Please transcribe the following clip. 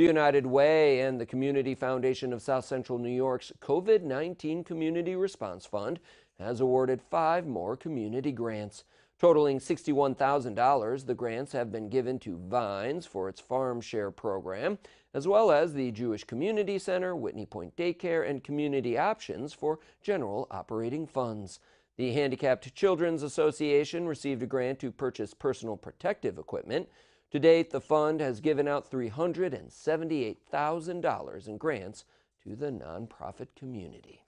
The United Way and the Community Foundation of South Central New York's COVID 19 Community Response Fund has awarded five more community grants. Totaling $61,000, the grants have been given to Vines for its Farm Share program, as well as the Jewish Community Center, Whitney Point Daycare, and Community Options for general operating funds. The Handicapped Children's Association received a grant to purchase personal protective equipment. To date, the fund has given out $378,000 in grants to the nonprofit community.